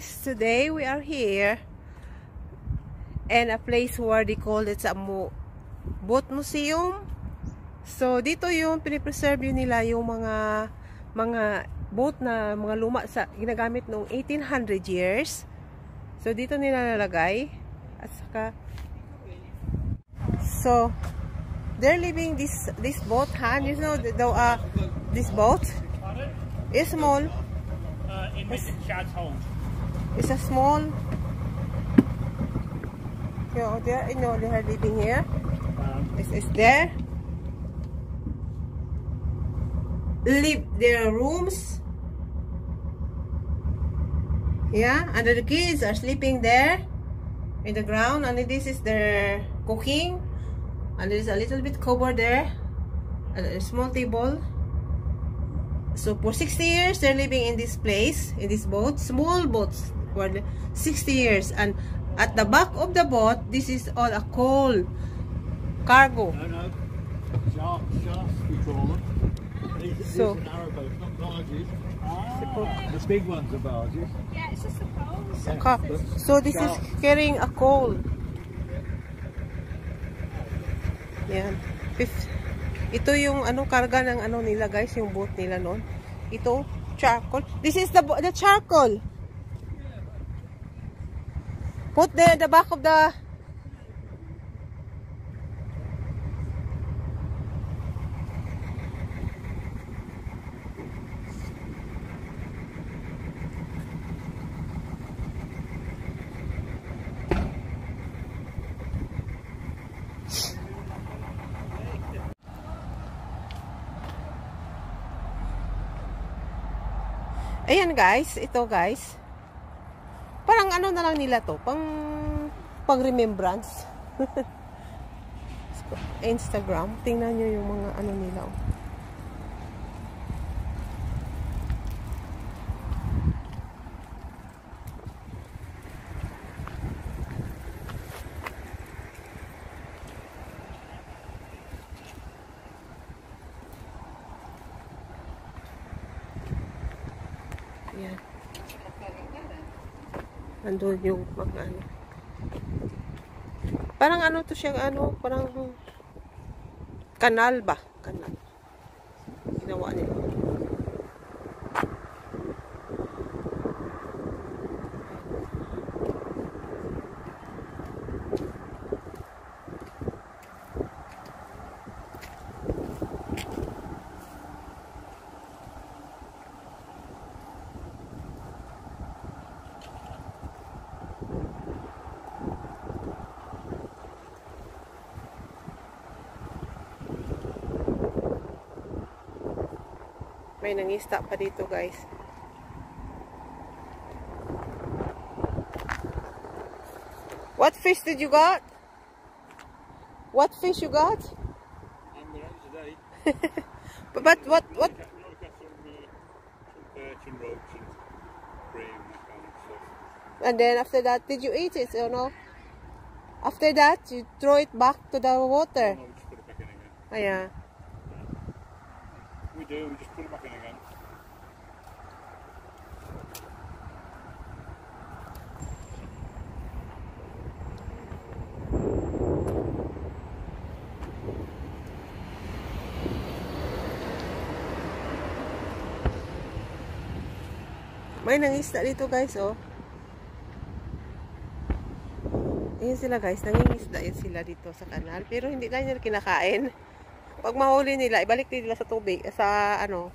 guys, today we are here and a place where they call it a mo boat museum. So dito yung pinipreserve yun nila yung mga mga boat na mga luma sa ginagamit noong 1800 years. So dito nila nalagay at saka So they're leaving this this boat, huh? You know the, the uh this boat is small. Uh, in Mrs. Chad's home. It's a small. You know, there, you know, they are living here. It's, it's there. Live their rooms. Yeah, and the kids are sleeping there in the ground. And this is their cooking. And there's a little bit cover there. And a small table. So for 60 years, they're living in this place, in this boat, small boats for the 60 years. And at the back of the boat, this is all a coal cargo. no, no. Shark, sharks, we call them. These, these So- are narrowboats, not barges. The big ones are barges. Yeah, it's just a pose. Ka- So this is carrying a coal. Yan. Ito yung ano karga ng ano nila guys, yung boat nila noon. Ito charcoal. This is the the charcoal. Put there the back of the Ayan guys, ito guys. Parang ano na lang nila to, pang pang remembrance. Instagram, tingnan nyo yung mga ano nila. oh. Yan. Nandun yung mga ano. Parang ano to siya, ano, parang kanal ba? Kanal. Ginawa nila. May nangista pa dito, guys. What fish did you got? What fish you got? I'm there today. But, but what what Not got some, some perch and roach and bream and that kind of stuff. and then after that did you eat it or no? After that you throw it back to the water. No, we just do, we just put it back in again. May nangisda dito guys oh. Ayan sila guys, nangingisda yan sila dito sa kanal. Pero hindi na nila kinakain. Pag mahuli nila, ibalik nila sa tubig, sa ano,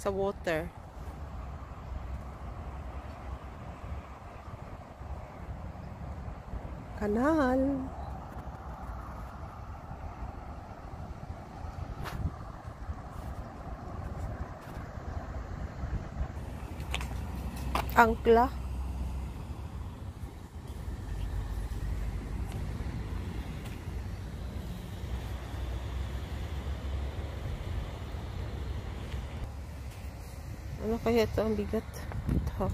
sa water. Kanal. Angkla. Ano kaya ito ang bigat? Ito.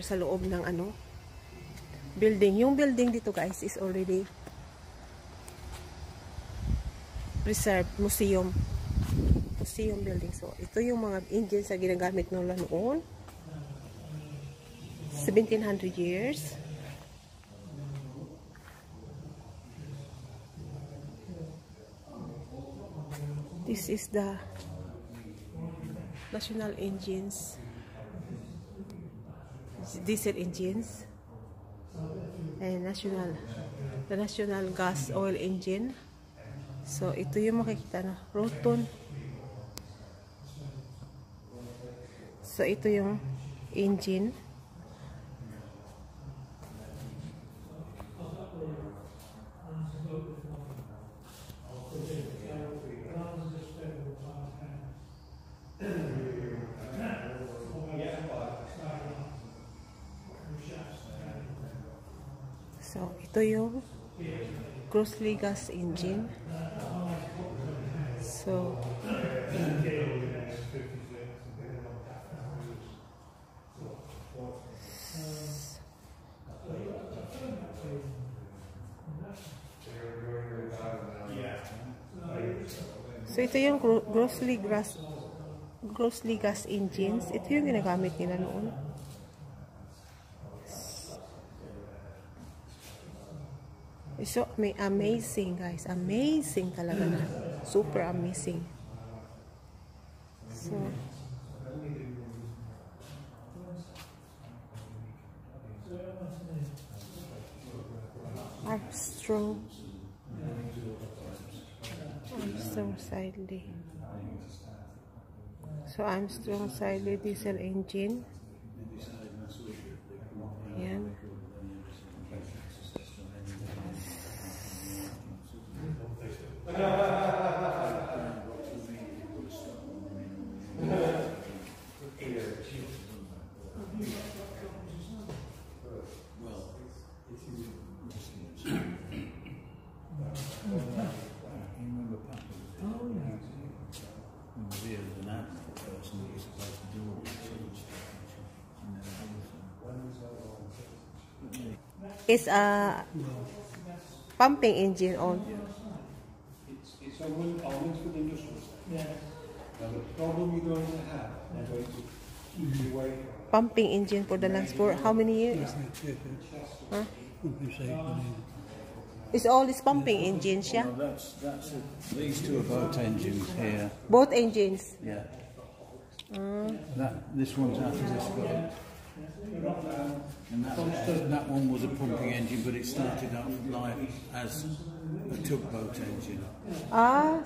Sa loob ng ano building. Yung building dito guys is already preserved museum. Museum building. So, ito yung mga engines na ginagamit nila noon. 1700 years. This is the national engines. Diesel engines. And national the national gas oil engine. So ito yung makikita na Roton. So ito yung engine. So, ito yung Grossly gas engine. So, So, ito yung gro- grossly gas grossly gas engines. Ito yung ginagamit nila noon. So, may amazing guys. Amazing talaga na. Super amazing. So, Armstrong. Armstrong Sidley. So, Armstrong Sidley diesel engine. So. It's a pumping engine on. It's, it's a wind, our Winsford Industrial Estate. Now the problem you're going to have, I'm going to keep you away from Pumping engine for the last for how many years? Huh? It's all this pumping engines, yeah? Well, that's, that's it. These two are boat engines here. Both engines. Yeah. Uh. That, this one's out of this boat. And that, that one was a pumping engine, but it started out life as a tugboat engine. Ah,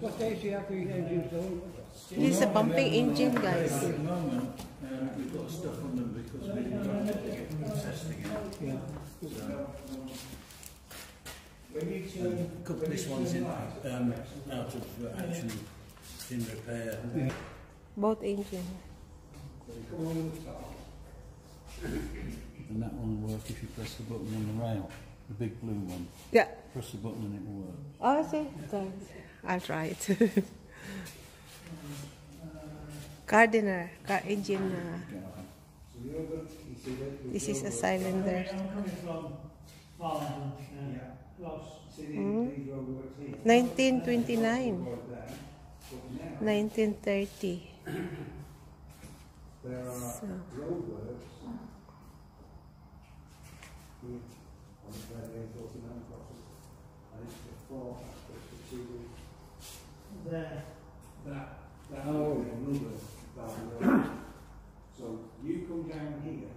What stage do you have the engines going? this is a pumping engine, guys. At the moment, um, we've got stuff on them because we didn't get testing it. So, couple, this one's in, um, out of action, in repair. Both engine. And that one will work if you press the button on the rail, the big blue one. Yeah. Press the button and it will work. Oh, I see? Thanks. I'll try it. Gardiner, car engine. Uh, this is a cylinder. Hmm? 1929. 1930. There are So, roadworks with, on the Gladwell Thornton Land property, and it's the four aspects of two There. That, that oh. another valley road. So you come down here.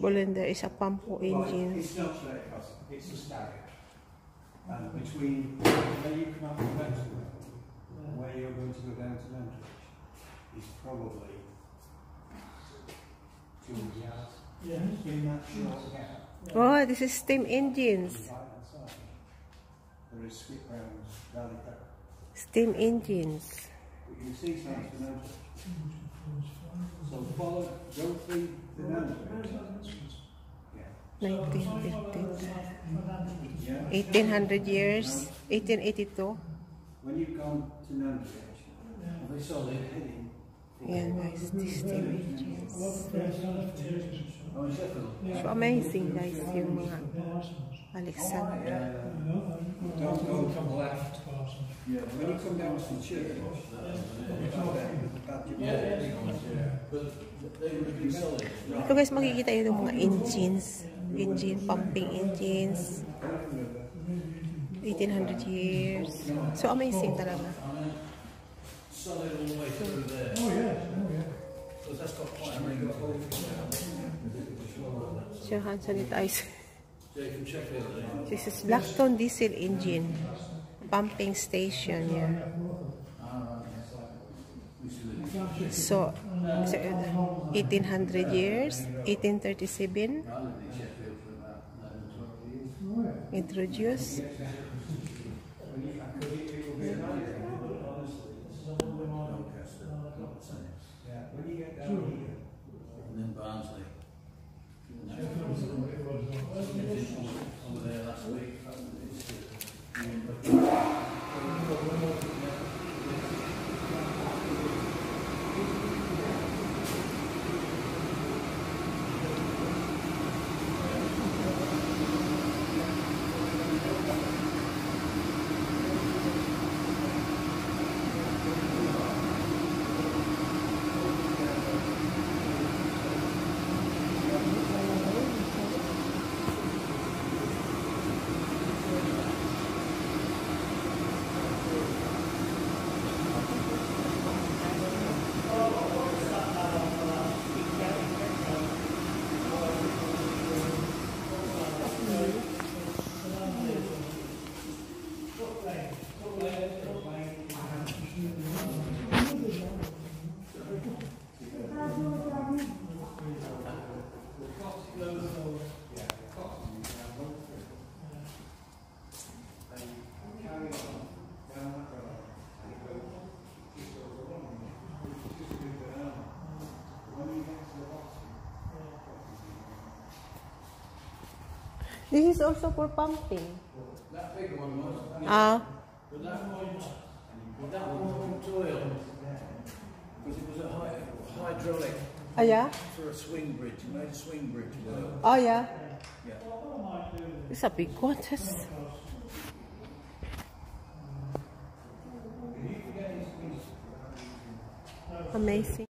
Bolender is a pump engine. It's not straight across, it's a stagger. And between where you come out from Bexley and where you're going to go down to Lentridge is probably two hundred yards. Yeah. Oh, this is steam engines. Steam engines. So follow, go through the. Yeah. 1950. Yeah. 1800 years. 1882. When you come to Nantwich, they saw they're heading Ayan guys, this steam engines. So amazing guys yung mga solid. Ito guys, makikita yun yung mga engines. Engine, pumping engines. 1800 years. So amazing talaga. There. Oh yeah, oh yeah. Because that's got quite a. Siya hand sanitizer. This is Blackstone diesel engine. Pumping station, yeah. So, so, 1800 years, 1837. Introduced. This is also for pumping. Ah, But that one, it was a hy- hydraulic ah yeah? for a swing bridge. It made a swing bridge. Oh yeah? Yeah. It's a big one. Amazing.